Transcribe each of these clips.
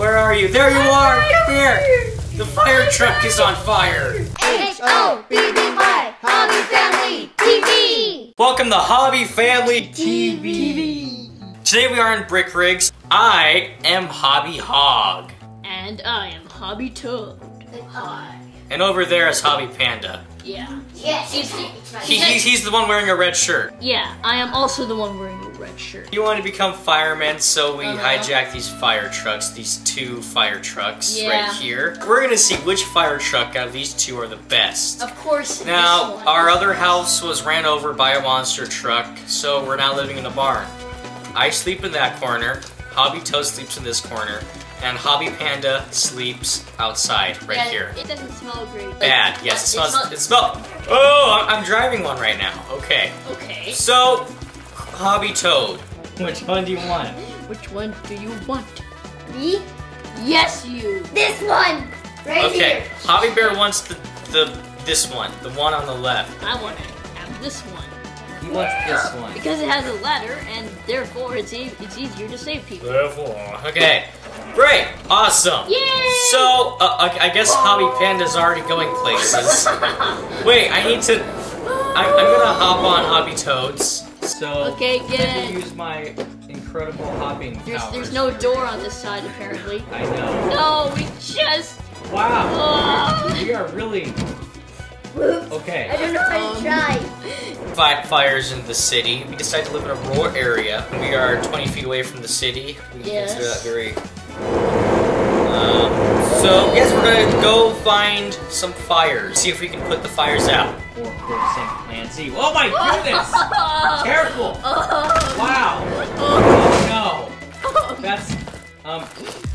Where are you? There you are! Come here! The fire truck is on fire! H-O-B-B-Y, Hobby Family TV! Welcome to Hobby Family TV! Today we are in Brick Rigs. I am Hobby Hog. And I am Hobby Toad. And over there is Hobby Panda. Yeah. Yes, He's, he's, he's the one wearing a red shirt. yeah, I am also the one wearing a red shirt. You want to become firemen, so we Uh-huh. hijacked these fire trucks, these two fire trucks Yeah. right here. We're gonna see which fire truck out of these two are the best. Of course, Now, our other house was ran over by a monster truck, so we're now living in a barn. I sleep in that corner, Hobby Toad sleeps in this corner, and Hobby Panda sleeps outside right Yeah, here. It doesn't smell great. Bad, yes, it smells. It smells. Oh, I'm, I'm driving one right now. Okay. Okay. So, Hobby Toad. Which one do you want? Which one do you want? Me? Yes, you. This one! Right Okay, here. Hobby Bear wants the the this one, the one on the left. I want to have this one He wants this one. because it has a ladder, and therefore it's e- it's easier to save people. Therefore. Okay, great, awesome. Yay! So, uh, I, I guess Hobby Panda's already going places. Wait, I need to. I, I'm gonna hop on Hobby Toads. So, Okay, get I can use my incredible hopping There's powers. there's no door on this side apparently. I know. No, we just. Wow, Oh. we are really Whoops. I don't know how to Um, drive. Fight fires in the city. We decided to live in a rural area. We are 20 feet away from the city. We Yes. consider that very. Um, so yes, we're gonna go find some fires. See if we can put the fires out. Or St. Oh my goodness! Careful! Wow! Oh no! That's um.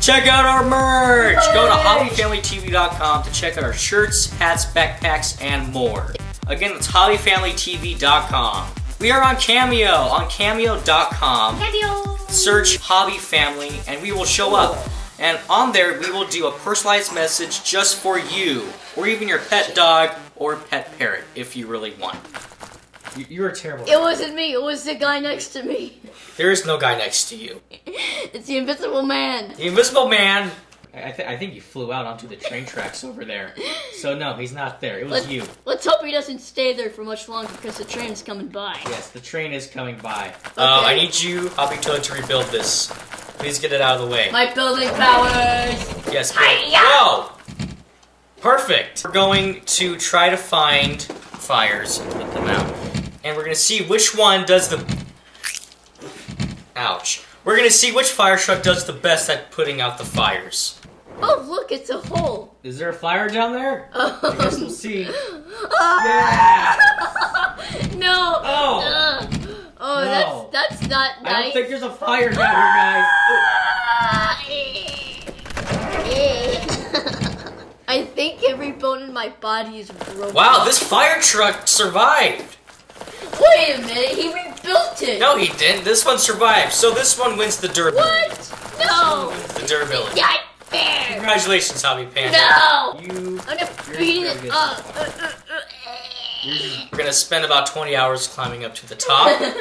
Check out our merch. Go to hobbyfamilytv.com to check out our shirts, hats, backpacks, and more. Again, it's hobbyfamilytv.com. We are on Cameo on cameo.com. Cameo. Search Hobby Family, and we will show up. And on there, we will do a personalized message just for you, or even your pet dog or pet parrot, if you really want. You, you're a terrible. It wasn't me. It was the guy next to me. There is no guy next to you. It's the Invisible Man. The Invisible Man. I, th- I think you flew out onto the train tracks over there. So no, he's not there. It was Let's, you. let's hope he doesn't stay there for much longer because the train is coming by. Yes, the train is coming by. Uh, I need you, Hobby Toad, to rebuild this. Please get it out of the way. My building powers. Yes. Whoa! Perfect. We're going to try to find fires and put them out. And we're gonna see which one does the. Ouch. We're gonna see which fire truck does the best at putting out the fires. Oh, look, it's a hole. Is there a fire down there? I guess we'll see. Ah! Yeah! no. Oh! Ugh. oh, No. that's that's not I nice. don't think there's a fire down here, guys. I think every bone in my body is broken. Wow, this fire truck survived! Wait a minute, he rebuilt it. No, he didn't. This one survived. So this one wins the durability. What? No. The durability. Not fair. Congratulations, Hobby Panda. No. You I'm gonna You're beat it up. We're gonna spend about 20 hours climbing up to the top.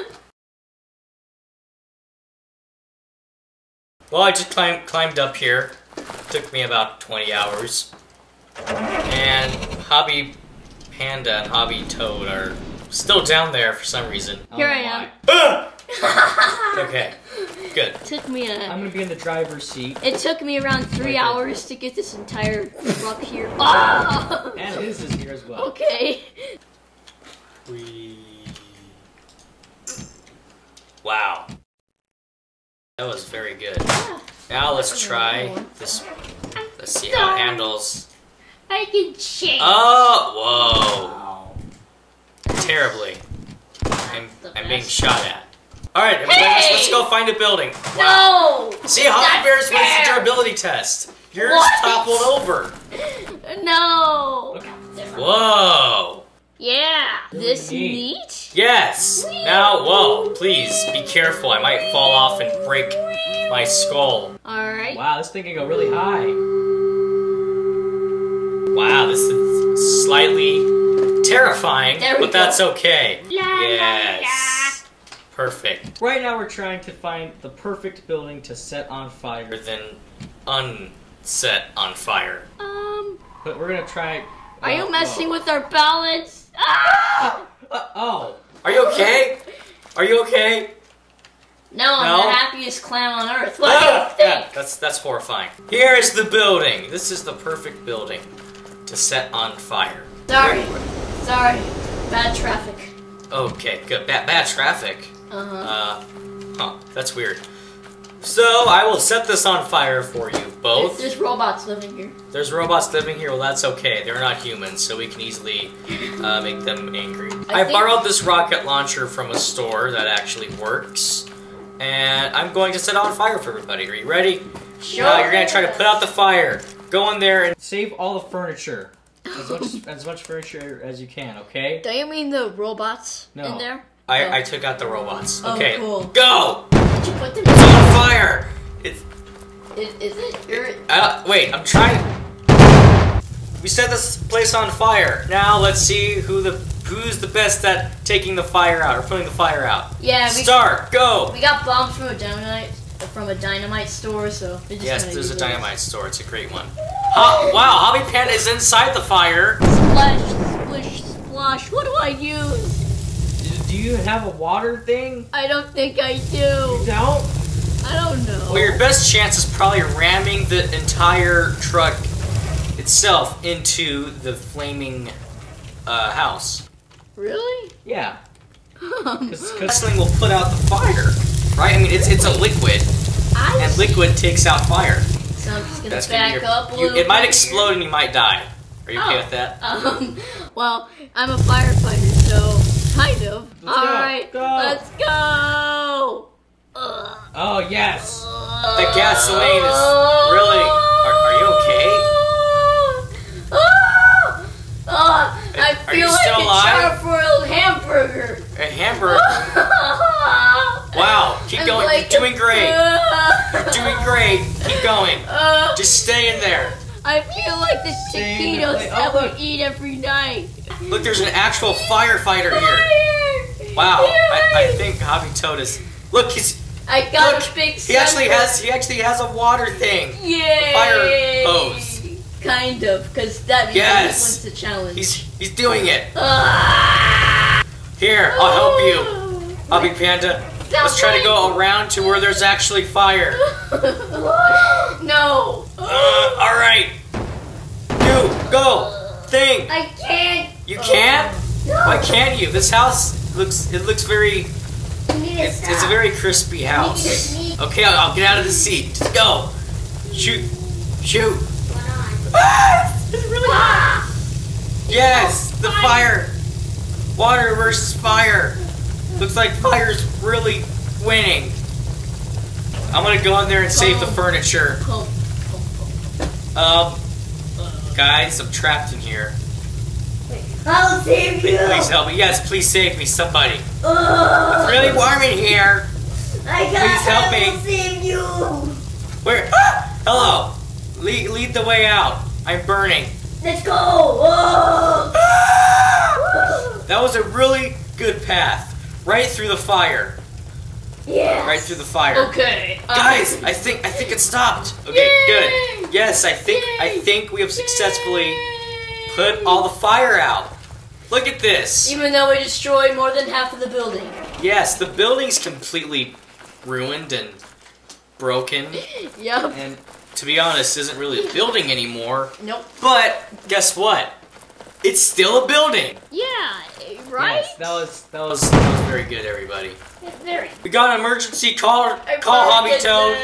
well, I just climbed, climbed up here. Took me about 20 hours. And Hobby Panda and Hobby Toad are still down there for some reason. Here I am. Ah! okay, good. Took me a. I'm gonna be in the driver's seat. It took me around three Okay. hours to get this entire truck here. Oh! And his is here as well. Okay. We. Wow. That was very good. Now let's try this. Let's see how it handles. I can change. Oh, whoa. Terribly. I'm, I'm being shot at. Alright, everybody, let's, let's go find a building. Wow. No! See, Not Bears wins fair. the durability test. Yours What? toppled over. No! Whoa. Yeah. This neat. neat? Yes. Now, whoa, please be careful. I might fall off and break my skull. Alright. Wow, this thing can go really high. Wow, this is slightly terrifying, There we but that's go. okay. La, la, yes. Perfect. Right now we're trying to find the perfect building to set on fire Then unset on fire. Um, But we're gonna try. are you messing with our balance? Ah! Uh, oh, are you okay? Are you okay? No, I'm No? the happiest clown on earth. What do Ah, you yeah, that's that's horrifying. Here is the building. This is the perfect building to set on fire. Sorry, sorry, bad traffic. Okay, good. Bad, bad traffic. Uh huh. Uh, huh. That's weird. So I will set this on fire for you both. There's robots living here. There's robots living here. Well, that's okay. They're not humans, so we can easily uh, make them angry. I I, borrowed this rocket launcher from a store that actually works, and I'm going to set on fire for everybody. Are you ready? Sure. Now you're gonna try to put out the fire. Go in there and save all the furniture, as much as much furniture as you can. Okay? Do you mean the robots No. in there? I, Oh. I took out the robots. Oh, Okay, cool. go. Did you put them? It's on fire. It's Is, is it? You're, uh, wait. I'm trying. We set this place on fire. Now let's see who the who's the best at taking the fire out or putting the fire out. yeah, we, Start. Go. we got bombs from a dynamite from a dynamite store, so we're just Yes, there's a those. dynamite store. It's a great one. Ho- wow, Hobby Panda is inside the fire. Splash, splish, splosh. What do I use? Do you have a water thing? I don't think I do. You don't. I don't know. Well, your best chance is probably ramming the entire truck itself into the flaming uh, house. Really? Yeah, because this thing will put out the fire, right? I mean, it's it's a liquid, I and liquid takes out fire. So I'm just gonna That's gonna your, up a you- little. It might bit explode and you might die. Are you okay Oh. with that? Um. Well, I'm a firefighter, so kind of. Let's All go. right, Go. let's go. Ugh. Oh yes. The gasoline is really. Are, are you okay? Ah, I Are you feel like still a alive? char-grilled hamburger. A hamburger. Wow, keep I'm going. like You're doing great. You're doing great. Keep going. Ah, Just stay in there. I feel like the Stay the taquitos that Oh, we eat every night. Look, there's an actual firefighter here. Wow, I, I think Hobby Toad is. Look, he's I got look. a big. He actually has. He actually has a water thing. Yeah. fire hose. Kind of, because that means Yes. this one's a challenge. He's he's doing it. Ah! Here, I'll help you, Hobby Panda. Let's try to go around to where there's actually fire. no. Uh, all right. You go. Thing. I can't. You can't. Why can't you? This house looks. It looks very. To It's, a very crispy house. Okay, I'll, I'll get out of the seat. Just go. Shoot. Shoot. What's going on? Ah! It's really Ah! Yes, the fire. Water versus fire. Looks like fire's really winning. I'm gonna go in there and save the furniture. Um, guys, I'm trapped in here. I'll save you. please help me. Yes, please save me, somebody. Ugh. It's really warm in here. I got. please help me. I will me. save you. Where? Ah! Hello. Lead, lead the way out. I'm burning. Let's go. Ah! That was a really good path. Right through the fire. Yeah. Right through the fire. Okay. um, Guys, I think I think it stopped. Okay, Yay! good. Yes, I think I think we have successfully put all the fire out. Look at this. Even though we destroyed more than half of the building. Yes, the building's completely ruined and broken, Yup. and to be honest, isn't really a building anymore. Nope. But guess what? It's still a building. Yeah. Right. Yes, that was that was that was very good, everybody. Very. We got an emergency call. Call Hobby Toad.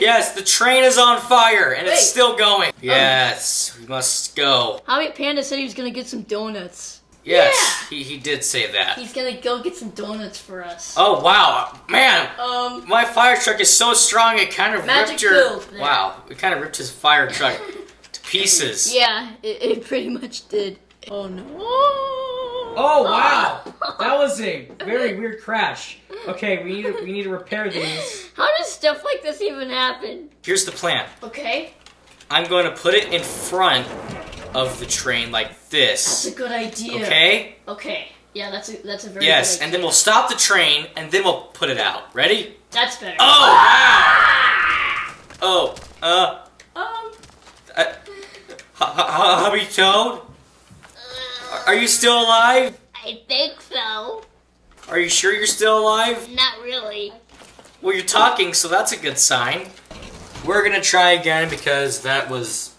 Yes, the train is on fire and Wait. it's still going. Yes, we must go. Hobby Panda said he was gonna get some donuts. Yes, he, he did say that. He's gonna go get some donuts for us. Oh wow, man, Um. my fire truck is so strong it kind of Magic ripped your. build. Wow, it kind of ripped his fire truck to pieces. Yeah, it, it pretty much did. Oh no. Oh wow, that was a very weird crash. Okay, we need to, we need to repair these. How does stuff like this even happen? Here's the plan. Okay, I'm going to put it in front of the train like this. that's a good idea. Okay. Okay. Yeah, that's a that's a very Yes, good and then we'll stop the train and then we'll put it out. Ready? That's better. Oh wow! Oh, uh Um uh, Hobby Toad? Are you still alive? I think so. Are you sure you're still alive? Not really. Well, you're talking, so that's a good sign. We're gonna try again because that was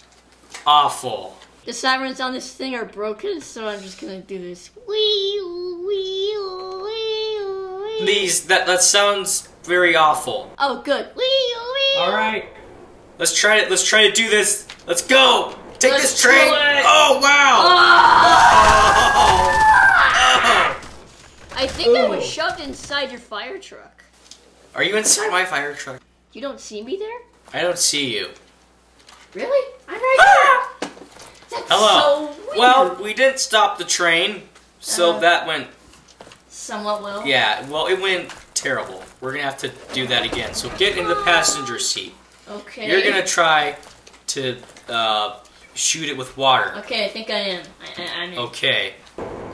awful. The sirens on this thing are broken, so I'm just gonna do this. Wee wee wee wee. These that that sounds very awful. Oh, good. Wee wee. All right, let's try it. Let's try to do this. Let's go. Take Let's this train. do it. Oh wow! Ah! Oh. I think I was shoved inside your fire truck. Are you inside my fire truck? You don't see me there? I don't see you. Really? I'm right there. That's Hello. so weird. Well, we didn't stop the train, so Uh. that went. somewhat well. Yeah, well, it went terrible. We're gonna have to do that again. So get in the passenger seat. Okay. You're gonna try to uh, shoot it with water. Okay, I think I am. I, I, I'm in. Okay.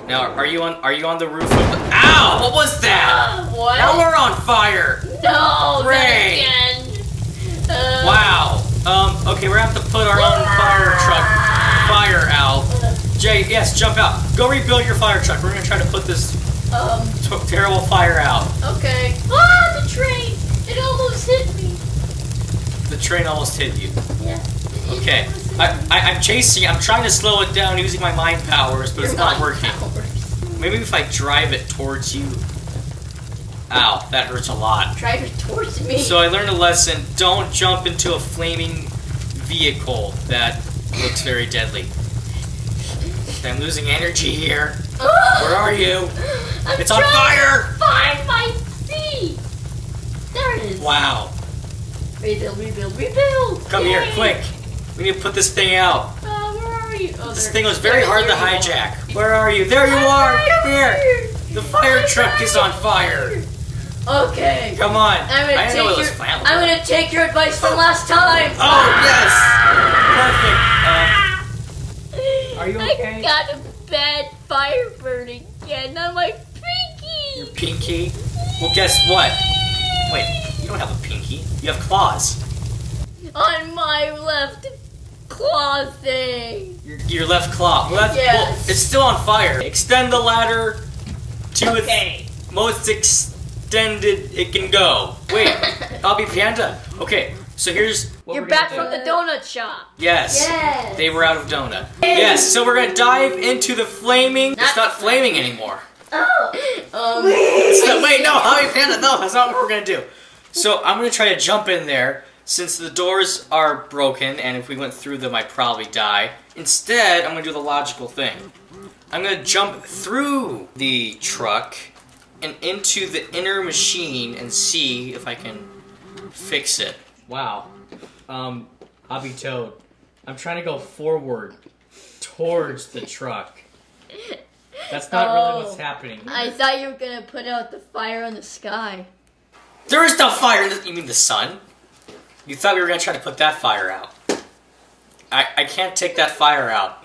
Now, are you on? Are you on the roof of the? Ow! What was that? Ah, what? Now we're on fire! no, again. Uh, Wow. Um. Okay, we're gonna have to put our own fire truck fire out. Jay, yes, jump out. Go rebuild your fire truck. We're gonna try to put this Um. terrible fire out. Okay. Ah, the train! It almost hit me. The train almost hit you. Yeah. Okay. I, I, I'm chasing. I'm trying to slow it down using my mind powers, but it's not working. powers. Maybe if I drive it towards you. Ow, that hurts a lot. Drive it towards me. So I learned a lesson. Don't jump into a flaming vehicle that looks very deadly. I'm losing energy here. Where are you? I'm It's on fire! Find my feet. There it is. Wow. Rebuild, rebuild, rebuild. Come here, quick. We need to put this thing out. Uh, where are you? Oh, This there- thing was very there- hard to there you are. hijack. Where are you? There you are! right Come over here! The fire I'm truck is on fire! Okay. Come on! I'm gonna I didn't know take it was your. flammable. I'm gonna take your advice from last time. Oh, yes! Perfect. Uh, are you okay? I got a bad fire burn again on my pinky. Your pinky? Well, guess what? Wait, you don't have a pinky. You have claws. On my left claw thing. Your, your left claw. Well, that's, Yes. well, it's still on fire. Extend the ladder to Okay. its most extended it can go. Wait, I'll be panda. Okay, so here's. What You're we're back do. from the donut shop. Yes. Yes. They were out of donut. Yes, so we're gonna dive into the flaming. It's Not- not flaming anymore. Oh. Um, It's not- wait, no, Hobby Panda, no, that's not what we're gonna do. So I'm gonna try to jump in there since the doors are broken, and if we went through them, I'd probably die. Instead, I'm gonna do the logical thing. I'm gonna jump through the truck and into the inner machine and see if I can fix it. Wow. Um, Hobby Toad, I'm trying to go forward towards the truck. That's not really what's Oh. happening. I thought you were gonna put out the fire in the sky. There is no fire in the. You mean the sun? You thought we were gonna try to put that fire out. I, I can't take that fire out.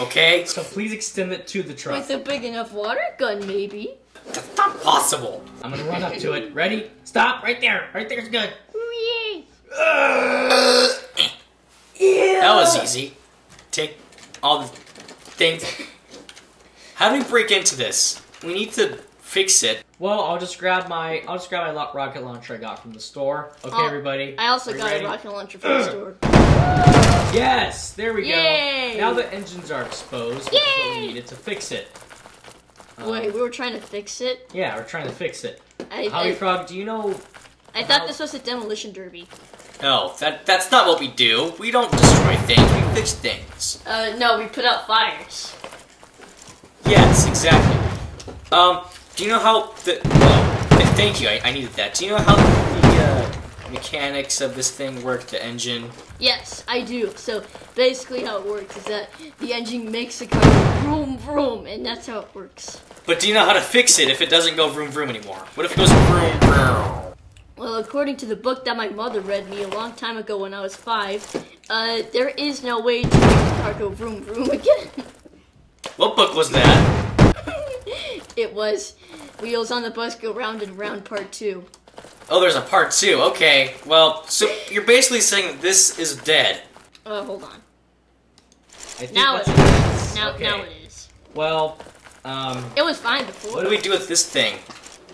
Okay? So please extend it to the truck. With a big enough water gun, maybe. That's not possible. I'm gonna run up to it. Ready? Stop! Right there! Right there's good. Yay. That was easy. Take all the things. How do we break into this? We need to fix it. Well, I'll just grab my I'll just grab my rocket launcher I got from the store. Okay, Oh, everybody. I also got ready? a rocket launcher from the store. Yes, there we Yay! go. Now the engines are exposed, which is what we Yay! needed to fix it. Um, Wait, we were trying to fix it. Yeah, we're trying to fix it. I, Holly I, Frog, do you know? I thought this was a demolition derby. No, that that's not what we do. We don't destroy things. We fix things. Uh, no, we put out fires. Yes, exactly. Um, do you know how the? Oh, th- thank you. I, I needed that. Do you know how the uh, mechanics of this thing work? The engine. Yes, I do. So basically, how it works is that the engine makes the car go vroom vroom, and that's how it works. But do you know how to fix it if it doesn't go vroom vroom anymore? What if it goes vroom vroom? Well, according to the book that my mother read me a long time ago when I was five, uh, there is no way to make the car go vroom vroom again. What book was that? It was Wheels on the Bus Go Round and Round Part 2. Oh, there's a part two. Okay. Well, so you're basically saying that this is dead. Uh, hold on. I think Now it it. is. Now, okay. now it is. Well, um, It was fine before. what do we do with this thing?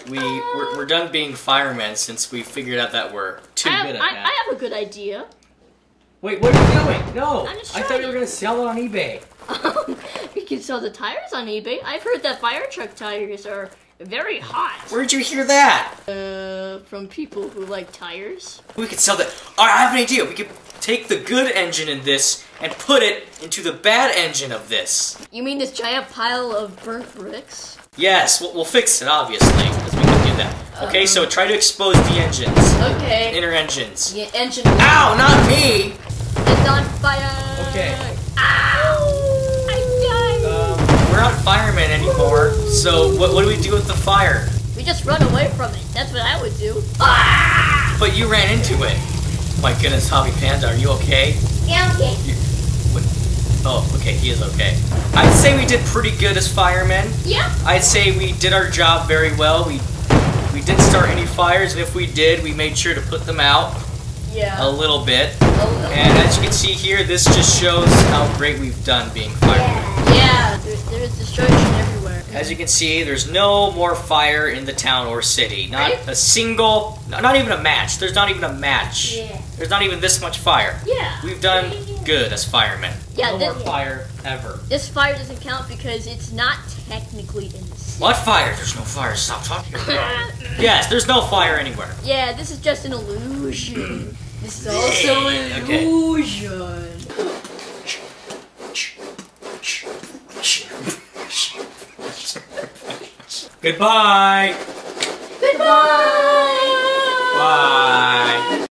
We we're, we're done being firemen since we figured out that we're too I have, good at I, that. I have a good idea. Wait, what are you doing? No, I'm just I thought you were gonna sell it on eBay. you can sell the tires on eBay. I've heard that fire truck tires are very hot. Where'd you hear that? Uh, from people who like tires. We could sell that. I have an idea. We could take the good engine in this and put it into the bad engine of this. You mean this giant pile of burnt bricks? Yes, we'll, we'll fix it obviously because we can do that. Okay, so try to expose the engines, Okay. inner engines. The engine Ow, not me! is on fire. Okay. We're not firemen anymore. So what, what do we do with the fire? we just run away from it. That's what I would do. Ah! But you ran into it. My goodness, Hobby Panda, are you okay? Yeah, I'm okay. Oh, okay, he is okay. I'd say we did pretty good as firemen. Yeah. I'd say we did our job very well. We we didn't start any fires, and if we did, we made sure to put them out Yeah. a little bit. A little. And as you can see here, this just shows how great we've done being firemen. Yeah. There, there's destruction everywhere. As you can see, there's no more fire in the town or city. Not Right. a single, not even a match. There's not even a match. Yeah. There's not even this much fire. Yeah. We've done good as firemen. Yeah, no this- more fire ever. This fire doesn't count because it's not technically in the city. What fire? There's no fire. Stop talking about it. Yes, there's no fire anywhere. yeah, this is just an illusion. This is also an Okay. illusion. Goodbye. Goodbye. Bye.